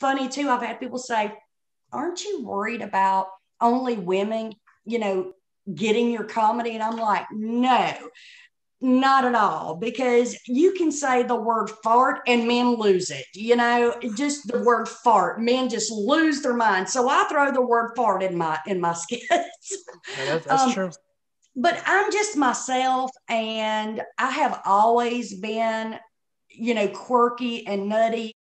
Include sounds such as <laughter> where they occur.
funny too. I've had people say, Aren't you worried about only women, you know, getting your comedy? And I'm like, No, not at all, because you can say the word fart and men lose it. You know, just the word fart, men just lose their mind. So I throw the word fart in my in my <laughs> skits. Yeah, that's um, true. But I'm just myself, and I have always been, you know, quirky and nutty.